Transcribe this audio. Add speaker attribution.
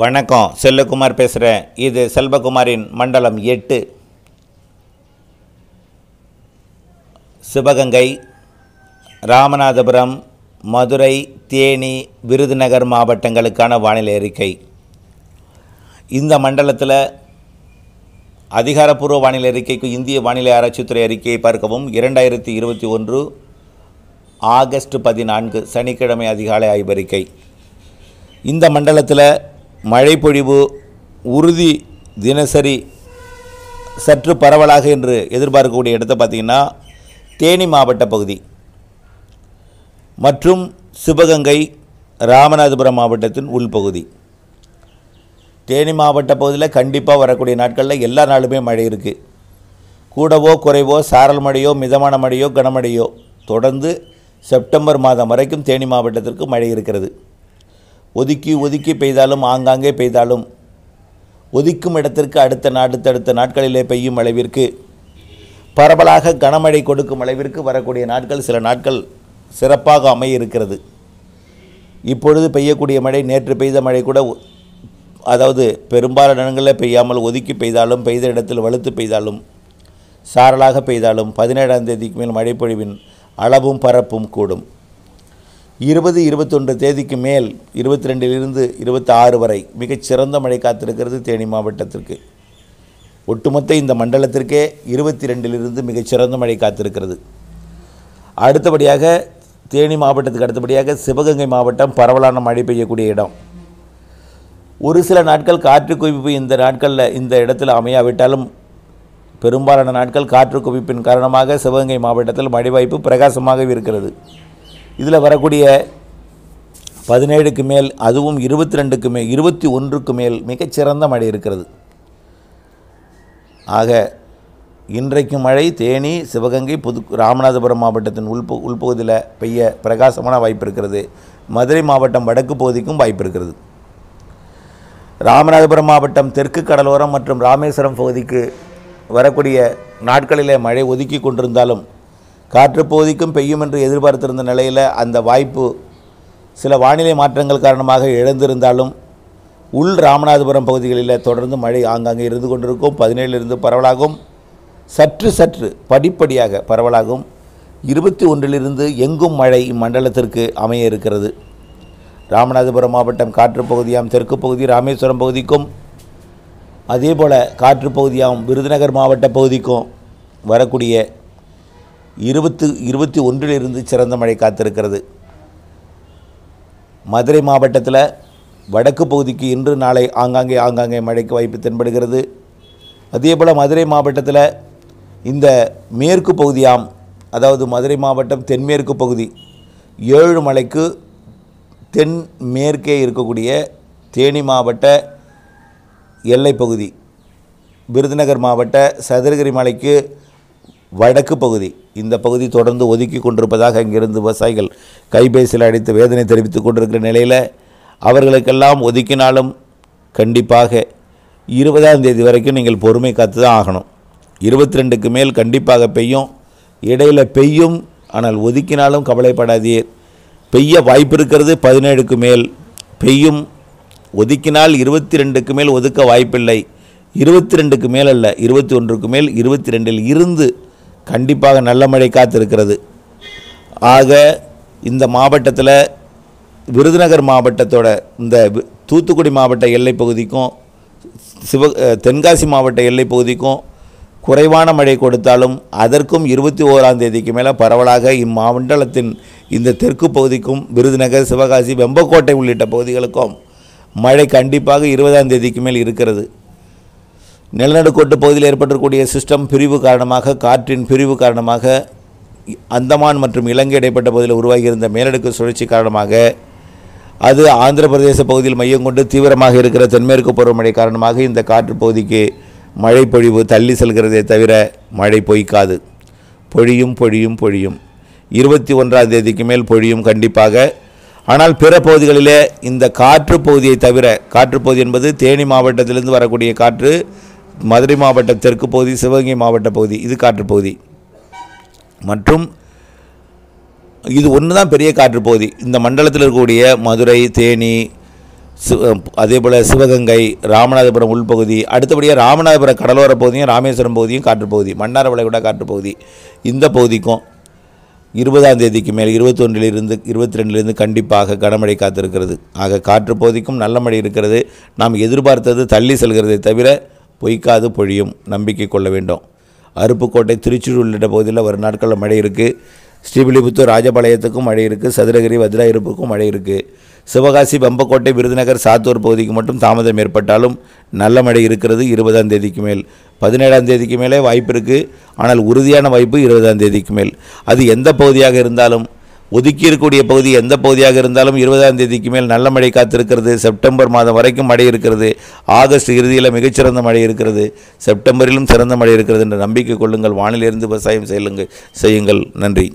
Speaker 1: வணக்கம் செல்லகுமார் பேசுகிறேன் இது செல்வகுமாரின் மண்டலம் எட்டு. சிவகங்கை ராமநாதபுரம் மதுரை தேனி விருதுநகர் மாவட்டங்களுக்கான வானிலை அறிக்கை. இந்த மண்டலத்தில் அதிகாரப்பூர்வ வானிலை அறிக்கைக்கு இந்திய வானிலை ஆராய்ச்சித்துறை அறிக்கையை பார்க்கவும் இரண்டாயிரத்தி இருபத்தி ஒன்று ஆகஸ்ட் பதினான்கு சனிக்கிழமை அதிகாலை ஆய்வறிக்கை. இந்த மண்டலத்தில் மழைப்பொழிவு உறுதி தினசரி சற்று பரவலாக என்று எதிர்பார்க்கக்கூடிய இடத்தை பார்த்திங்கன்னா தேனி மாவட்ட பகுதி மற்றும் சிவகங்கை ராமநாதபுரம் மாவட்டத்தின் உள்பகுதி. தேனி மாவட்ட பகுதியில் கண்டிப்பாக வரக்கூடிய நாட்களில் எல்லா நாளுமே மழை இருக்குது கூடவோ குறைவோ சாரல் மழையோ மிதமான மழையோ கனமழையோ தொடர்ந்து செப்டம்பர் மாதம் வரைக்கும் தேனி மாவட்டத்திற்கு மழை இருக்கிறது. ஒதுக்கி ஒதுக்கி பெய்தாலும் ஆங்காங்கே பெய்தாலும் ஒதுக்கும் இடத்திற்கு அடுத்த அடுத்தடுத்த நாட்களிலே பெய்யும் அளவிற்கு பரவலாக கனமழை கொடுக்கும் அளவிற்கு வரக்கூடிய நாட்கள் சில நாட்கள் சிறப்பாக அமைய இருக்கிறது இப்பொழுது பெய்யக்கூடிய மழை நேற்று பெய்த மழை கூட அதாவது பெரும்பாலான இடங்களில் பெய்யாமல் ஒதுக்கி பெய்தாலும் பெய்த இடத்தில் வலுத்து பெய்தாலும் சாரலாக பெய்தாலும் பதினேழாம் தேதிக்கு மேல் மழைப்பொழிவின் அளவும் பரப்பும் கூடும். இருபது இருபத்தொன்று தேதிக்கு மேல் இருபத்தி ரெண்டிலிருந்து இருபத்தி ஆறு வரை மிகச் சிறந்த மழை காத்திருக்கிறது தேனி மாவட்டத்திற்கு. ஒட்டுமொத்த இந்த மண்டலத்திற்கே இருபத்தி ரெண்டிலிருந்து மிகச் சிறந்த மழை காத்திருக்கிறது. அடுத்தபடியாக தேனி மாவட்டத்துக்கு அடுத்தபடியாக சிவகங்கை மாவட்டம் பரவலான மழை பெய்யக்கூடிய இடம். ஒரு சில நாட்கள் காற்று குவிப்பு இந்த நாட்களில் இந்த இடத்துல அமையாவிட்டாலும் பெரும்பாலான நாட்கள் காற்று குவிப்பின் காரணமாக சிவகங்கை மாவட்டத்தில் மழை வாய்ப்பு பிரகாசமாகவே இருக்கிறது. இதில் வரக்கூடிய பதினேழுக்கு மேல் அதுவும் இருபத்தி ரெண்டுக்கு மேல் இருபத்தி ஒன்றுக்கு மேல் மிகச்சிறந்த மழை இருக்கிறது. ஆக இன்றைக்கு மழை தேனி சிவகங்கை புது ராமநாதபுரம் மாவட்டத்தின் உள்பு உள்பகுதியில் பெய்ய பிரகாசமான வாய்ப்பு இருக்கிறது. மதுரை மாவட்டம் வடக்கு பகுதிக்கும் வாய்ப்பு இருக்கிறது. ராமநாதபுரம் மாவட்டம் தெற்கு கடலோரம் மற்றும் ராமேஸ்வரம் பகுதிக்கு வரக்கூடிய நாட்களிலே மழை ஒதுக்கி கொண்டிருந்தாலும் காற்று பகுதிக்கும் பெய்யும் என்று எதிர்பார்த்திருந்த நிலையில் அந்த வாய்ப்பு சில வானிலை மாற்றங்கள் காரணமாக இழந்திருந்தாலும் உள் ராமநாதபுரம் பகுதிகளில் தொடர்ந்து மழை ஆங்காங்கே இருந்து கொண்டிருக்கும். பதினேழிலிருந்து பரவலாகும். சற்று சற்று படிப்படியாக பரவலாகும். இருபத்தி ஒன்றிலிருந்து எங்கும் மழை இம்மண்டலத்திற்கு அமைய இருக்கிறது. ராமநாதபுரம் மாவட்டம் காற்று பகுதியாம் தெற்கு பகுதி ராமேஸ்வரம் பகுதிக்கும் அதேபோல் காற்று பகுதியாம் விருதுநகர் மாவட்ட பகுதிக்கும் வரக்கூடிய இருபத்து இருபத்தி ஒன்றிலிருந்து சிறந்த மழை காத்திருக்கிறது. மதுரை மாவட்டத்தில் வடக்கு பகுதிக்கு இன்று நாளை ஆங்காங்கே ஆங்காங்கே மழைக்கு வாய்ப்பு தென்படுகிறது. அதேபோல் மதுரை மாவட்டத்தில் இந்த மேற்கு பகுதியாம் அதாவது மதுரை மாவட்டம் தென்மேற்கு பகுதி ஏழு மலைக்கு தென் மேற்கே இருக்கக்கூடிய தேனி மாவட்ட எல்லைப்பகுதி விருதுநகர் மாவட்ட சதுரகிரி மலைக்கு வடக்கு பகுதி. இந்த பகுதி தொடர்ந்து ஒதுக்கி கொண்டிருப்பதாக அங்கிருந்து விவசாயிகள் கைபேசியில் அடித்து வேதனை தெரிவித்துக் கொண்டிருக்கிற நிலையில் அவர்களுக்கெல்லாம் ஒதுக்கினாலும் கண்டிப்பாக இருபதாம் தேதி வரைக்கும் நீங்கள் பொறுமை காத்து தான் ஆகணும். இருபத்தி ரெண்டுக்கு மேல் கண்டிப்பாக பெய்யும். இடையில் பெய்யும். ஆனால் ஒதுக்கினாலும் கவலைப்படாதீர். பெய்ய வாய்ப்பு இருக்கிறது. பதினேழுக்கு மேல் பெய்யும். ஒதுக்கினால் இருபத்தி ரெண்டுக்கு மேல் ஒதுக்க வாய்ப்பில்லை. இருபத்தி ரெண்டுக்கு மேல் அல்ல இருபத்தி ஒன்றுக்கு மேல் இருபத்தி ரெண்டில் இருந்து கண்டிப்பாக நல்ல மழை காத்திருக்கிறது. ஆக இந்த மாவட்டத்தில் விருதுநகர் மாவட்டத்தோட இந்த தூத்துக்குடி மாவட்ட எல்லைப் பகுதிக்கும் சிவ தென்காசி மாவட்ட எல்லைப் பகுதிக்கும் குறைவான மழை கொடுத்தாலும் அதற்கும் இருபத்தி ஓராம் தேதிக்கு மேலே பரவலாக இம்மாமண்டலத்தின் இந்த தெற்கு பகுதிக்கும் விருதுநகர் சிவகாசி வெம்பக்கோட்டை உள்ளிட்ட பகுதிகளுக்கும் மழை கண்டிப்பாக இருபதாம் தேதிக்கு மேல் இருக்கிறது. நிலநடுக்கோட்டு பகுதியில் ஏற்பட்டிருக்கூடிய சிஸ்டம் பிரிவு காரணமாக காற்றின் பிரிவு காரணமாக இ- அந்தமான் மற்றும் இலங்கை இடைப்பட்ட பகுதியில் உருவாகியிருந்த மேலடுக்கு சுழற்சி காரணமாக அது ஆந்திர பிரதேச பகுதியில் மையம் கொண்டு தீவிரமாக இருக்கிற தென்மேற்கு பருவமழை காரணமாக இந்த காற்று பகுதிக்கு மழை பொழிவு தள்ளி செல்கிறதே தவிர மழை பொய்க்காது. பொழியும் பொழியும் பொழியும். இருபத்தி ஒன்றாம் தேதிக்கு மேல் பொழியும் கண்டிப்பாக. ஆனால் பிற பகுதிகளிலே இந்த காற்று பகுதியை தவிர காற்று பகுதி என்பது தேனி மாவட்டத்திலிருந்து வரக்கூடிய காற்று மதுரை மாவட்ட தெற்கு பகுதி சிவகங்கை மாவட்ட பகுதி இது காற்று பகுதி. மற்றும் இது ஒன்று தான் பெரிய காற்று பகுதி. இந்த மண்டலத்தில் இருக்கக்கூடிய மதுரை தேனி சி அதே போல் சிவகங்கை ராமநாதபுரம் உள்பகுதி அடுத்தபடியாக ராமநாதபுரம் கடலோர பகுதியும் ராமேஸ்வரம் பகுதியும் காற்றுப்பகுதி மன்னார் வளைகுடா காற்றுப்பகுதி இந்த பகுதிக்கும் இருபதாம் தேதிக்கு மேல் இருபத்தொன்றிலிருந்து இருபத்தி ரெண்டுலேருந்து கண்டிப்பாக கனமழை காத்திருக்கிறது. ஆக காற்று பகுதிக்கும் நல்ல மழை இருக்கிறது. நாம் எதிர்பார்த்தது தள்ளி செல்கிறதை தவிர பொய்க்காது பொழியும் நம்பிக்கை கொள்ள வேண்டும். அருப்புக்கோட்டை திருச்சூர் உள்ளிட்ட பகுதியில் வரும் நாட்களில் மழை இருக்குது ஸ்ரீவில்லிபுத்தூர் ராஜபாளையத்துக்கும் மழை இருக்குது சதுரகிரி வஜ்ராயிருப்புக்கும் மழை இருக்குது சிவகாசி பம்பக்கோட்டை விருதுநகர் சாத்தூர் பகுதிக்கு மட்டும் தாமதம் ஏற்பட்டாலும் நல்ல மழை இருக்கிறது இருபதாம் தேதிக்கு மேல். பதினேழாம் தேதிக்கு மேலே வாய்ப்பு இருக்குது ஆனால் உறுதியான வாய்ப்பு இருபதாம் தேதிக்கு மேல். அது எந்த பகுதியாக இருந்தாலும் ஒதுக்கி இருக்கக்கூடிய பகுதி எந்த பகுதியாக இருந்தாலும் இருபதாம் தேதிக்கு மேல் நல்ல மழை காத்திருக்கிறது. செப்டம்பர் மாதம் வரைக்கும் மழை இருக்கிறது. ஆகஸ்ட் இறுதியில் மிகச்சிறந்த மழை இருக்கிறது. செப்டம்பரிலும் சிறந்த மழை இருக்கிறது என்ற நம்பிக்கை கொள்ளுங்கள். வானிலிருந்து விவசாயம் செய்யுங்கள். செய்யுங்கள். நன்றி.